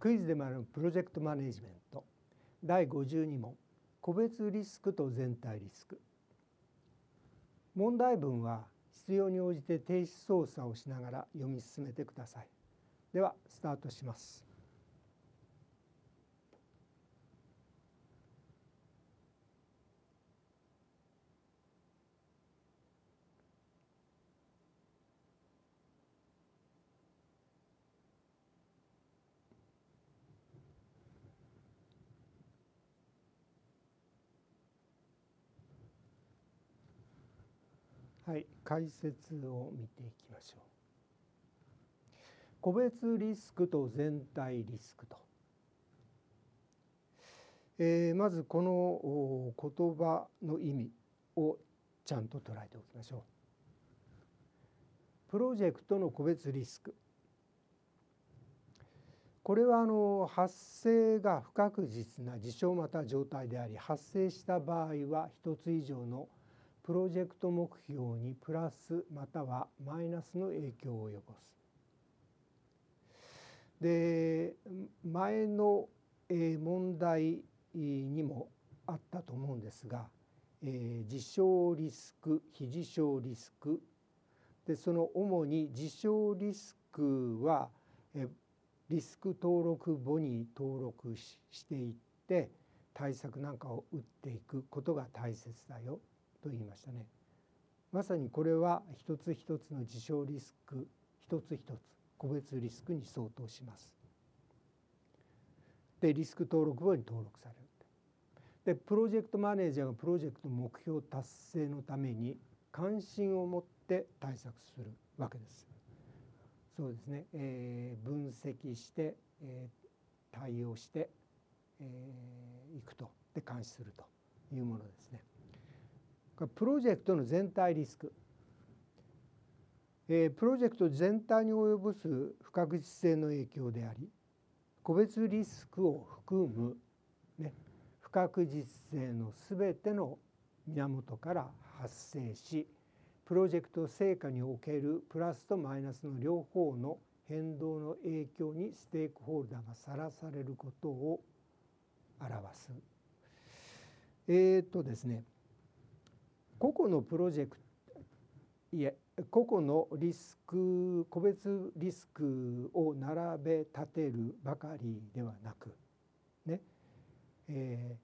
クイズでもあるプロジェクトマネジメント。第52問。個別リスクと全体リスク。問題文は必要に応じて停止操作をしながら読み進めてください。ではスタートします。はい。解説を見ていきましょう。個別リスクと全体リスクと、えー、まずこの言葉の意味をちゃんと捉えておきましょう。プロジェクトの個別リスク。これはあの発生が不確実な事象また状態であり発生した場合は一つ以上のプロジェクト目標にプラスまたはマイナスの影響を及ぼす。で前の問題にもあったと思うんですが、えー、事象リスク非事象リスクでその主に事象リスクはえリスク登録簿に登録していって対策なんかを打っていくことが大切だよと言いましたね。まさにこれは一つ一つの事象リスク一つ一つ個別リスクに相当します。でリスク登録簿に登録される。でプロジェクトマネージャーがプロジェクト目標達成のために関心を持って対策するわけです。そうですね、えー、分析して、えー、対応して、えー、いくとで監視するというものですね。プロジェクトの全体リスク、えー、プロジェクト全体に及ぼす不確実性の影響であり個別リスクを含む、ね、不確実性の全ての源から発生しプロジェクト成果におけるプラスとマイナスの両方の変動の影響にステークホルダーがさらされることを表す。えー、っとですね個々のプロジェクトいえ個々のリスク個別リスクを並べ立てるばかりではなくねえ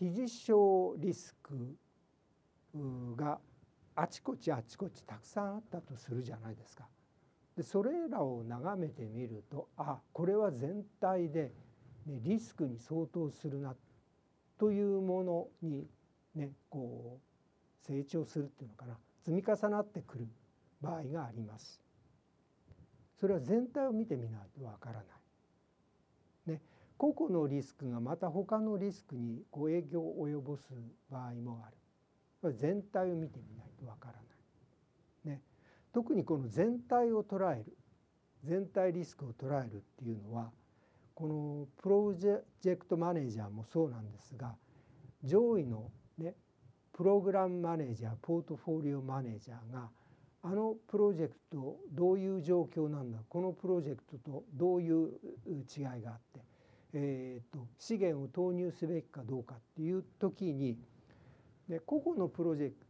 ー、非実証リスクがあちこちあちこちたくさんあったとするじゃないですか。でそれらを眺めてみるとあこれは全体で、ね、リスクに相当するなというものにねこう成長するっていうのかな積み重なってくる場合があります。それは全体を見てみないとわからない。ね、個々のリスクがまた他のリスクにご影響を及ぼす場合もある。これ全体を見てみないとわからない。ね、特にこの全体を捉える全体リスクを捉えるっていうのはこのプロジェクトマネージャーもそうなんですが上位のプログラムマネージャーポートフォリオマネージャーがあのプロジェクトどういう状況なんだこのプロジェクトとどういう違いがあって、えーと、資源を投入すべきかどうかっていう時にで個々のプロジェクト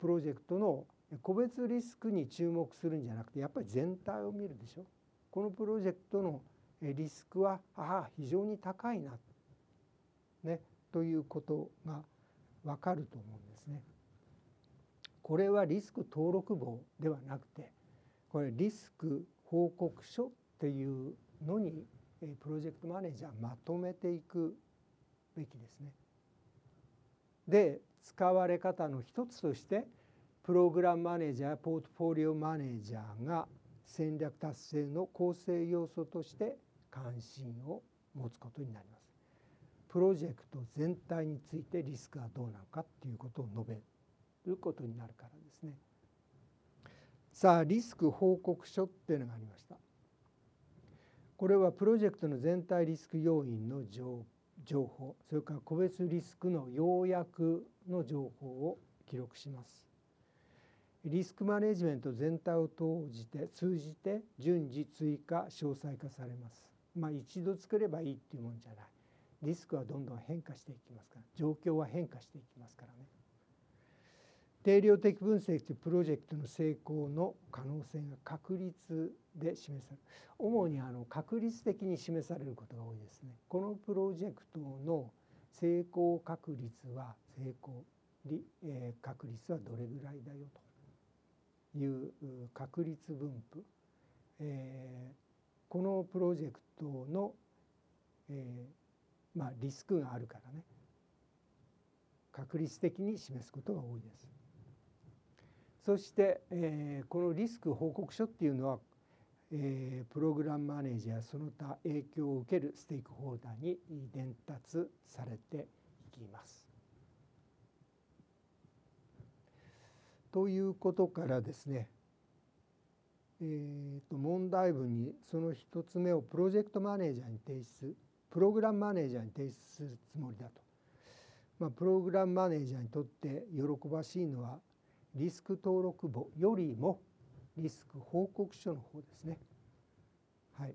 プロジェクトの個別リスクに注目するんじゃなくてやっぱり全体を見るでしょ。このプロジェクトのリスクはあ非常に高いな、ね、ということが分かると思うんですね。これはリスク登録簿ではなくてこれリスク報告書っていうのにプロジェクトマネージャーまとめていくべきですね。で使われ方の一つとしてプログラムマネージャーポートフォリオマネージャーが戦略達成の構成要素として関心を持つことになります。プロジェクト全体についてリスクはどうなのかっていうことを述べることになるからですね。さあリスク報告書っていうのがありました。これはプロジェクトの全体リスク要因の情報それから個別リスクの要約の情報を記録します。リスクマネジメント全体を通じて通じて順次追加詳細化されます。まあ、一度作ればいいっていうもんじゃないリスクはどんどん変化していきますから状況は変化していきますからね。定量的分析というプロジェクトの成功の可能性が確率で示される主にあの確率的に示されることが多いですね。このプロジェクトの成功確率は成功、確率はどれぐらいだよという確率分布、えー、このプロジェクトの、えー、まあ、リスクがあるからね確率的に示すことが多いです。そして、えー、このリスク報告書っていうのは、えー、プログラムマネージャーその他影響を受けるステークホルダーに伝達されていきます。ということからですね、えー、と問題文にその一つ目をプロジェクトマネージャーに提出プログラムマネージャーに提出するつもりだと。まあ、プログラムマネージャーにとって喜ばしいのはリスク登録簿よりもリスク報告書の方ですね。はい